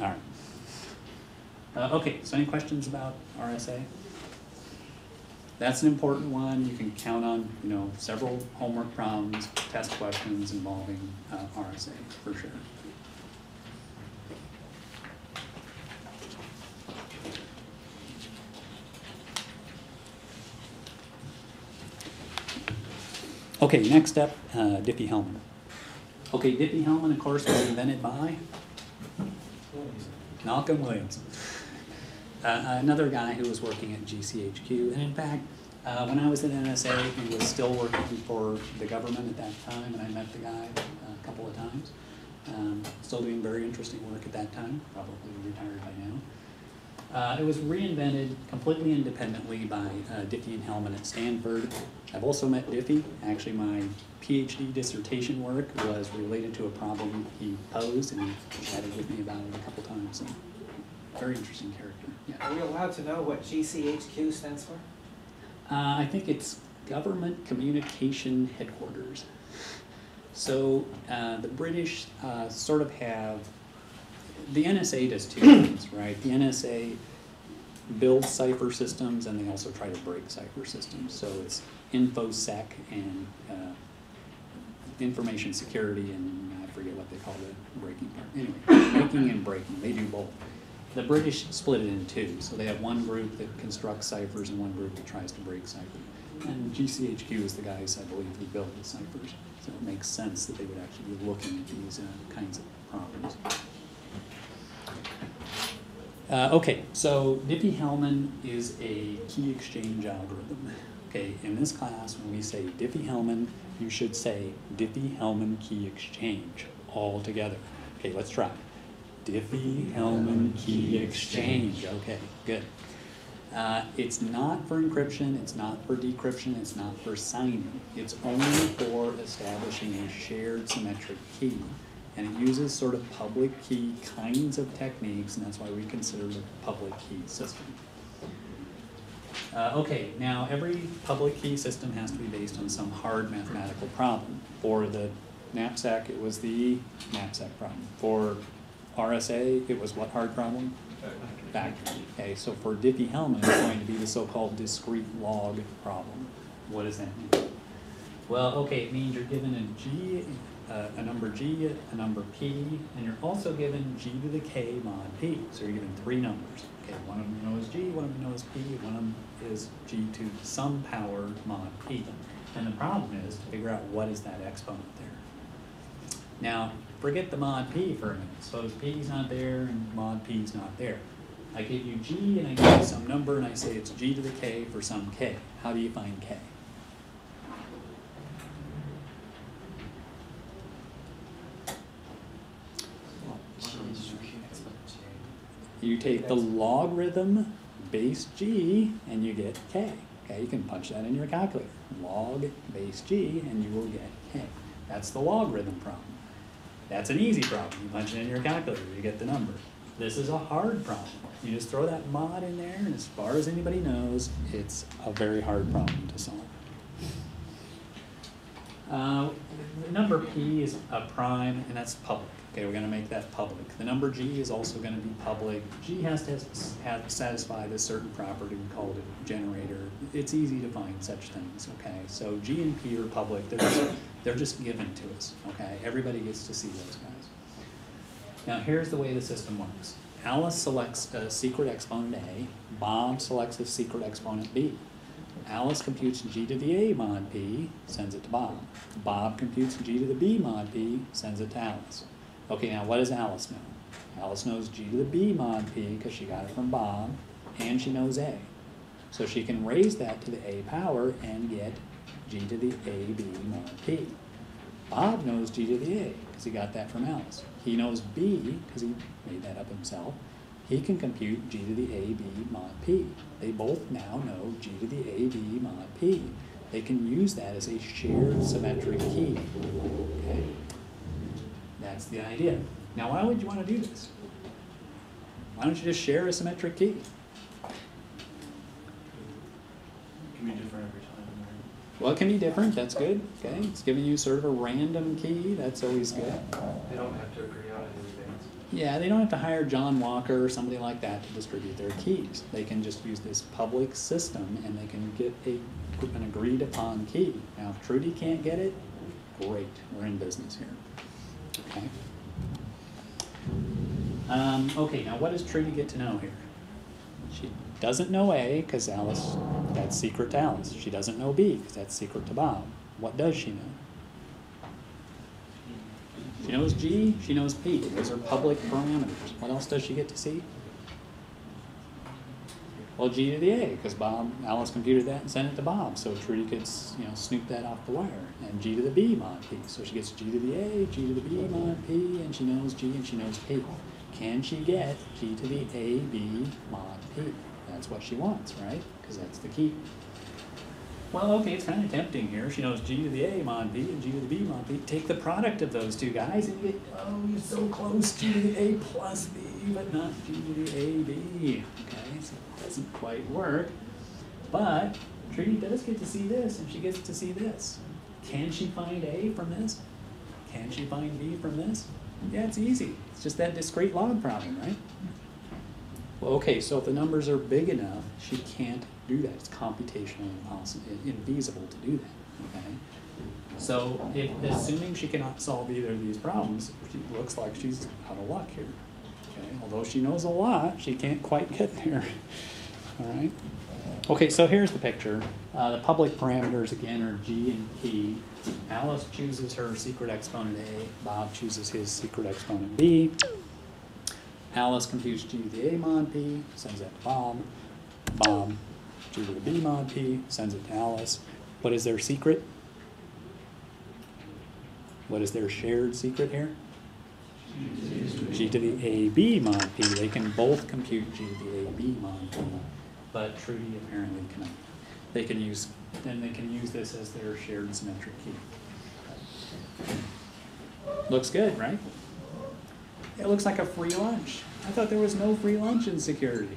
All right. Uh, okay, so any questions about RSA? That's an important one. You can count on, you know, several homework problems, test questions involving uh, RSA for sure. Okay, next up, uh, Diffie-Hellman. Okay, Diffie-Hellman, of course, was invented by Malcolm Williamson. Uh, another guy who was working at GCHQ, and in fact, uh, when I was at NSA, he was still working for the government at that time, and I met the guy uh, a couple of times. Um, still doing very interesting work at that time, probably retired by now. Uh, it was reinvented completely independently by uh, Diffie and Hellman at Stanford. I've also met Diffie. Actually, my PhD dissertation work was related to a problem he posed, and he chatted with me about it a couple very interesting character. Yeah. Are we allowed to know what GCHQ stands for? Uh, I think it's Government Communication Headquarters. So uh, the British uh, sort of have, the NSA does two things, right? The NSA builds cipher systems and they also try to break cipher systems. So it's InfoSec and uh, information security and I forget what they call the breaking part. Anyway, making and breaking, they do both. The British split it in two, so they have one group that constructs ciphers and one group that tries to break ciphers. And GCHQ is the guys, I believe, who build the ciphers. So it makes sense that they would actually be looking at these uh, kinds of problems. Uh, okay, so Diffie-Hellman is a key exchange algorithm. Okay, in this class, when we say Diffie-Hellman, you should say Diffie-Hellman key exchange all together. Okay, let's try. Diffie-Hellman key exchange. Okay, good. Uh, it's not for encryption, it's not for decryption, it's not for signing. It's only for establishing a shared symmetric key. And it uses sort of public key kinds of techniques, and that's why we consider it a public key system. Uh, okay, now every public key system has to be based on some hard mathematical problem. For the knapsack, it was the knapsack problem. For RSA, it was what hard problem? Factor. Okay, so for Diffie-Hellman, it's going to be the so-called discrete log problem. What does that mean? Well, okay, it means you're given a g, uh, a number g, a number p, and you're also given g to the k mod p. So you're given three numbers. Okay, one of them you know is g, one of them you know is p, one of them is g to some power mod p. And the problem is to figure out what is that exponent there. Now, forget the mod p for a minute. Suppose p is not there and mod p is not there. I give you g and I give you some number and I say it's g to the k for some k. How do you find k? You take the logarithm base g and you get k. Okay, you can punch that in your calculator. Log base g and you will get k. That's the logarithm problem. That's an easy problem. You punch it in your calculator, you get the number. This is a hard problem. You just throw that mod in there, and as far as anybody knows, it's a very hard problem to solve. Uh, the number p is a prime, and that's public. Okay, we're going to make that public. The number g is also going to be public. g has to have satisfy this certain property. We call it generator. It's easy to find such things. Okay, so g and p are public. They're just, they're just given to us. Okay, everybody gets to see those guys. Now here's the way the system works. Alice selects a secret exponent A, Bob selects a secret exponent B. Alice computes g to the A mod P, sends it to Bob. Bob computes g to the B mod P, sends it to Alice. Okay, now what does Alice know? Alice knows g to the B mod P because she got it from Bob, and she knows A. So she can raise that to the A power and get g to the AB mod P. Bob knows g to the A because he got that from Alice. He knows B because he made that up himself. He can compute g to the AB mod P. They both now know g to the AB mod P. They can use that as a shared symmetric key. Okay? That's the idea. Now, why would you want to do this? Why don't you just share a symmetric key? Can be different every time. Well, it can be different. That's good. Okay, it's giving you sort of a random key. That's always good. They don't have to agree on it in advance. Yeah, they don't have to hire John Walker or somebody like that to distribute their keys. They can just use this public system and they can get a, an agreed upon key. Now, if Trudy can't get it, great, we're in business here. Okay? Um, okay, now what does Trudy get to know here? She doesn't know A because Alice, that's secret to Alice. She doesn't know B because that's secret to Bob. What does she know? She knows G, she knows P. Those are public parameters. What else does she get to see? Well, G to the A, because Bob, Alice computed that and sent it to Bob, so Trudy could, you know, snoop that off the wire. And G to the B mod P, so she gets G to the A, G to the B mod P, and she knows G and she knows P. Can she get G to the A, B mod P? That's what she wants, right? Because that's the key. Well, okay, it's kind of tempting here. She knows G to the A mod B and G to the B mod B. Take the product of those two guys and you get, oh, you're so close, G to the A plus B, but not G to the A, B. Okay, so it doesn't quite work. But Trudy does get to see this and she gets to see this. Can she find A from this? Can she find B from this? Yeah, it's easy. It's just that discrete log problem, right? Well, okay, so if the numbers are big enough, she can't do that. It's computationally impossible, infeasible to do that, okay? So if, assuming she cannot solve either of these problems, she looks like she's out of luck here. Okay, although she knows a lot, she can't quite get there, all right? Okay, so here's the picture. Uh, the public parameters again are G and P. Alice chooses her secret exponent A, Bob chooses his secret exponent B. Alice computes G to the A mod P, sends that to Bob. Bob, G to the B mod P, sends it to Alice. What is their secret? What is their shared secret here? G to the AB mod P. They can both compute G to the AB mod P, but Trudy apparently cannot. They can use, then they can use this as their shared symmetric key. Looks good, right? It looks like a free lunch. I thought there was no free lunch in security.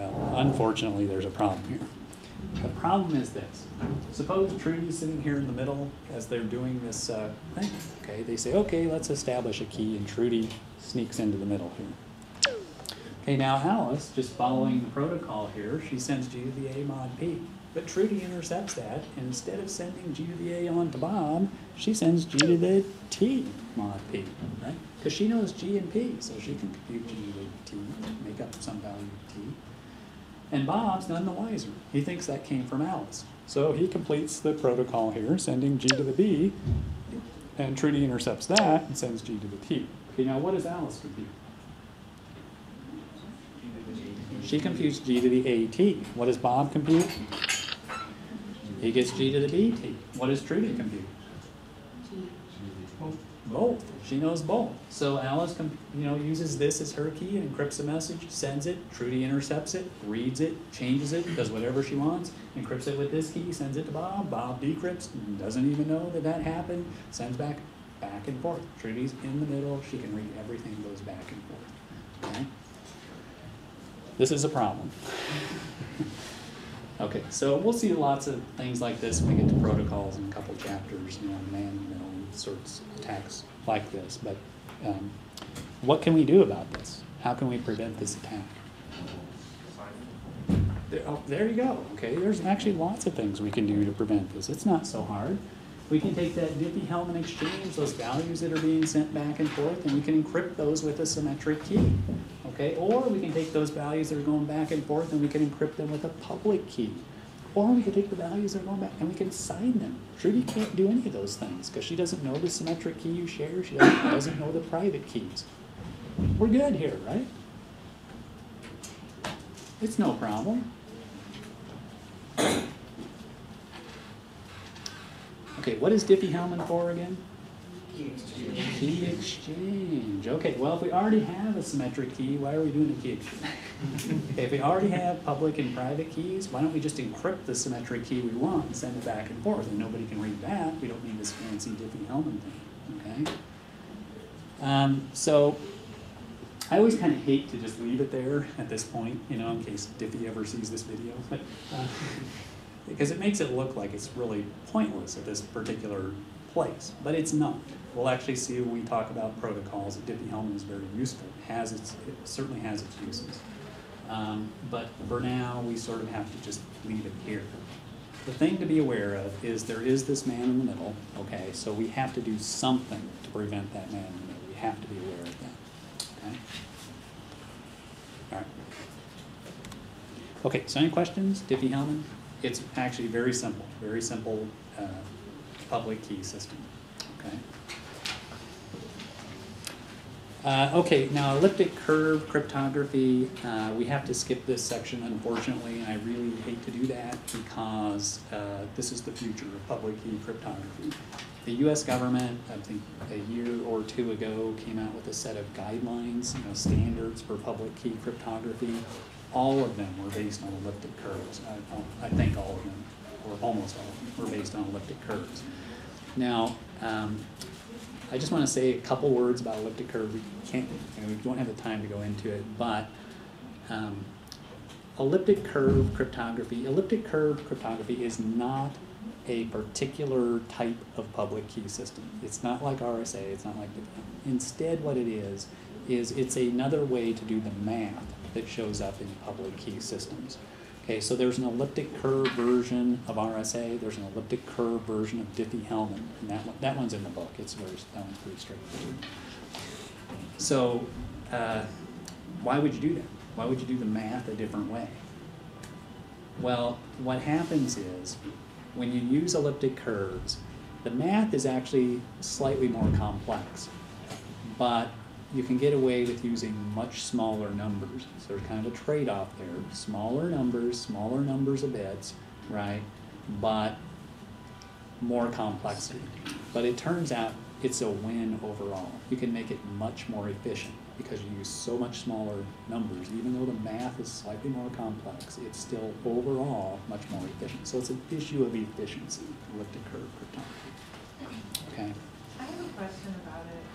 Well, unfortunately, there's a problem here. The problem is this. Suppose Trudy's sitting here in the middle as they're doing this uh, thing. Okay, they say, okay, let's establish a key, and Trudy sneaks into the middle here. Okay, now Alice, just following the protocol here, she sends G to the A mod P. But Trudy intercepts that, and instead of sending G to the A on to Bob, she sends G to the T mod P, right? Because she knows G and P, so she can compute G to the T, make up some value of T. And Bob's none the wiser. He thinks that came from Alice. So he completes the protocol here, sending G to the B, and Trudy intercepts that and sends G to the T. Okay, now what does Alice compute? She computes G to the AT. What does Bob compute? He gets G to the BT. What does Trudy compute? Both. She knows both. So Alice, you know, uses this as her key and encrypts a message, sends it. Trudy intercepts it, reads it, changes it, does whatever she wants, encrypts it with this key, sends it to Bob. Bob decrypts, doesn't even know that that happened, sends back, back and forth. Trudy's in the middle. She can read everything goes back and forth. Okay. This is a problem. okay, so we'll see lots of things like this when we get to protocols in a couple chapters, you know, man, sorts of attacks like this. But um, what can we do about this? How can we prevent this attack? There, oh, there you go. Okay, there's actually lots of things we can do to prevent this. It's not so hard. We can take that Diffie-Hellman exchange, those values that are being sent back and forth, and we can encrypt those with a symmetric key. Okay, or we can take those values that are going back and forth and we can encrypt them with a public key. Or we can take the values that are going back and we can sign them. Trudy can't do any of those things because she doesn't know the symmetric key you share. She doesn't, doesn't know the private keys. We're good here, right? It's no problem. Okay, what is Diffie-Hellman for again? Key exchange. Key exchange. Okay, well, if we already have a symmetric key, why are we doing a key exchange? Okay, if we already have public and private keys, why don't we just encrypt the symmetric key we want and send it back and forth, and nobody can read that. We don't need this fancy Diffie-Hellman thing, okay? Um, so, I always kind of hate to just leave it there at this point, you know, in case Diffie ever sees this video, but, uh, because it makes it look like it's really pointless at this particular place, but it's not. We'll actually see when we talk about protocols, that Diffie-Hellman is very useful, It has its, it certainly has its uses. Um, but for now, we sort of have to just leave it here. The thing to be aware of is there is this man in the middle, okay, so we have to do something to prevent that man in the middle, we have to be aware of that, okay? All right. Okay, so any questions, Diffie-Hellman? It's actually very simple, very simple, uh, public key system, okay? Uh, okay, now elliptic curve cryptography, uh, we have to skip this section unfortunately, and I really hate to do that because, uh, this is the future of public key cryptography. The US government, I think a year or two ago, came out with a set of guidelines, you know, standards for public key cryptography. All of them were based on elliptic curves, I, I think all of them, or almost all were based on elliptic curves. Now, um, I just want to say a couple words about elliptic curve. We can't, we don't have the time to go into it, but um, elliptic curve cryptography, elliptic curve cryptography is not a particular type of public key system. It's not like RSA, it's not like, instead what it is, is it's another way to do the math that shows up in public key systems. Okay, so there's an elliptic curve version of RSA, there's an elliptic curve version of Diffie-Hellman, and that one, that one's in the book, it's very, that one's pretty straightforward. So, uh, why would you do that? Why would you do the math a different way? Well, what happens is, when you use elliptic curves, the math is actually slightly more complex, but you can get away with using much smaller numbers. So there's kind of a trade-off there. Smaller numbers, smaller numbers of bits, right? But more complexity. But it turns out it's a win overall. You can make it much more efficient because you use so much smaller numbers. Even though the math is slightly more complex, it's still overall much more efficient. So it's an issue of efficiency, elliptic curve cryptography. Okay? I have a question about it.